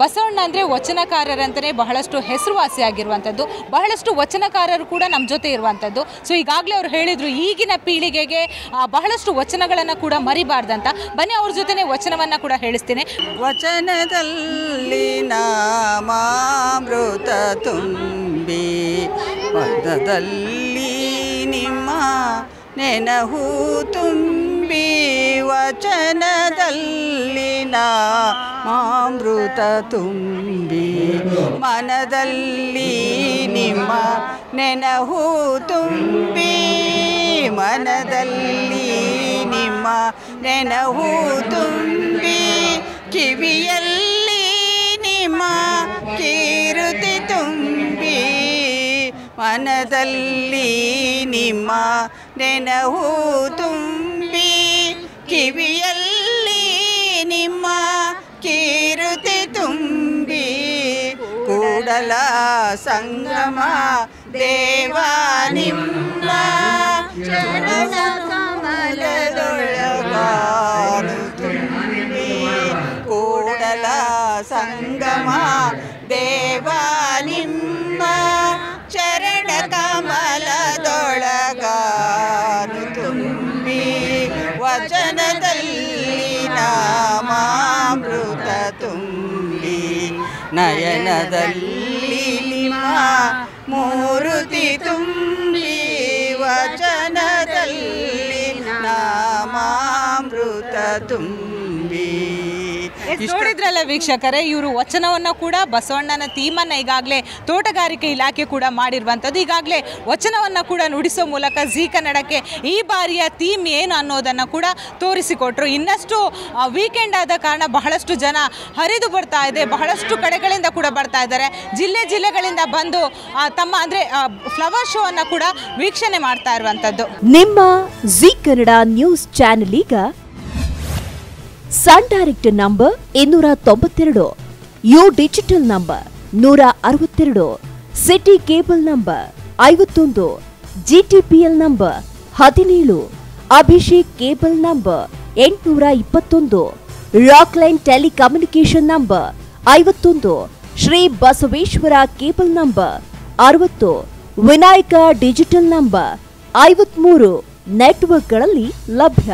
ಬಸವಣ್ಣ ಅಂದರೆ ವಚನಕಾರರಂತಲೇ ಬಹಳಷ್ಟು ಹೆಸರುವಾಸಿಯಾಗಿರುವಂಥದ್ದು ಬಹಳಷ್ಟು ವಚನಕಾರರು ಕೂಡ ನಮ್ಮ ಜೊತೆ ಇರುವಂಥದ್ದು ಸೊ ಈಗಾಗಲೇ ಅವರು ಹೇಳಿದರು, ಈಗಿನ ಪೀಳಿಗೆಗೆ ಬಹಳಷ್ಟು ವಚನಗಳನ್ನು ಕೂಡ ಮರಿಬಾರ್ದಂತ. ಬನ್ನಿ ಅವ್ರ ಜೊತೆ ವಚನವನ್ನು ಕೂಡ ಹೇಳಿಸ್ತೀನಿ. ವಚನದಲ್ಲಿ ನಾಮಾಮೃತ ತುಂಬಿ, ಪದದಲ್ಲಿ ನಿಮ್ಮ ನೆನಹು ತುಂಬಿ ನಾಮಾಮೃತ ತುಂಬಿ ಮನದಲ್ಲಿ ನಿಮ್ಮ ನೆನಹು ತುಂಬಿ ಮನದಲ್ಲಿ ನಿಮ್ಮ ನೆನಹು ತುಂಬಿ ಕಿವಿಯಲ್ಲಿ ನಿಮ್ಮ ಕೀರುತಿ ತುಂಬಿ ಮನದಲ್ಲಿ ನಿಮ್ಮ ನೆನಹು ತುಂಬಿ ಕಿವಿಯಲ್ಲಿ ला सङ्गमः देवानिमलोलवानु कोडला सङ्गमा देव ನಯನದಲ್ಲಿ ನಿಮ್ಮ ಮೂರುತಿ ತುಂಬಿ ವಚನದಲ್ಲಿ ನಾಮಾಮೃತ ತುಂಬಿ ಎಸ್, ನೋಡಿದ್ರಲ್ಲ ವೀಕ್ಷಕರೇ, ಇವರು ವಚನವನ್ನು ಕೂಡ ಬಸವಣ್ಣನ ಥೀಮನ್ನು ಈಗಾಗಲೇ ತೋಟಗಾರಿಕೆ ಇಲಾಖೆ ಕೂಡ ಮಾಡಿರುವಂಥದ್ದು. ಈಗಾಗಲೇ ವಚನವನ್ನು ಕೂಡ ನುಡಿಸೋ ಮೂಲಕ ಝೀ ಕನ್ನಡಕ್ಕೆ ಈ ಬಾರಿಯ ಥೀಮ್ ಏನು ಅನ್ನೋದನ್ನು ಕೂಡ ತೋರಿಸಿಕೊಟ್ರು. ಇನ್ನಷ್ಟು ವೀಕೆಂಡ್ ಆದ ಕಾರಣ ಬಹಳಷ್ಟು ಜನ ಹರಿದು ಬರ್ತಾ ಇದೆ. ಬಹಳಷ್ಟು ಕಡೆಗಳಿಂದ ಕೂಡ ಬರ್ತಾ ಇದ್ದಾರೆ. ಜಿಲ್ಲೆ ಜಿಲ್ಲೆಗಳಿಂದ ಬಂದು ತಮ್ಮ, ಅಂದರೆ ಫ್ಲವರ್ ಶೋ ಅನ್ನು ಕೂಡ ವೀಕ್ಷಣೆ ಮಾಡ್ತಾ ಇರುವಂಥದ್ದು. ನಿಮ್ಮ ಝೀ ಕನ್ನಡ ನ್ಯೂಸ್ ಚಾನೆಲ್ ಈಗ ಸನ್ ಡೈರೆಕ್ಟ್ ನಂಬರ್ ಇನ್ನೂರ ತೊಂಬತ್ತೆರಡು. ಯು ಡಿಜಿಟಲ್ ನಂಬರ್ ನೂರ ಅರವತ್ತೆರಡು. ಸಿಟಿ ಕೇಬಲ್ ನಂಬರ್ ಐವತ್ತೊಂದು. ಜಿಟಿಪಿಎಲ್ ನಂಬರ್ ಹದಿನೇಳು. ಅಭಿಷೇಕ್ ಕೇಬಲ್ ನಂಬರ್ ಎಂಟುನೂರ ಇಪ್ಪತ್ತೊಂದು. ರಾಕ್ಲೈನ್ ಟೆಲಿಕಮ್ಯುನಿಕೇಶನ್ ನಂಬರ್ ಐವತ್ತೊಂದು. ಶ್ರೀ ಬಸವೇಶ್ವರ ಕೇಬಲ್ ನಂಬರ್ ಅರವತ್ತು. ವಿನಾಯಕ ಡಿಜಿಟಲ್ ನಂಬರ್ ಐವತ್ಮೂರು. ನೆಟ್ವರ್ಕ್ಗಳಲ್ಲಿ ಲಭ್ಯ.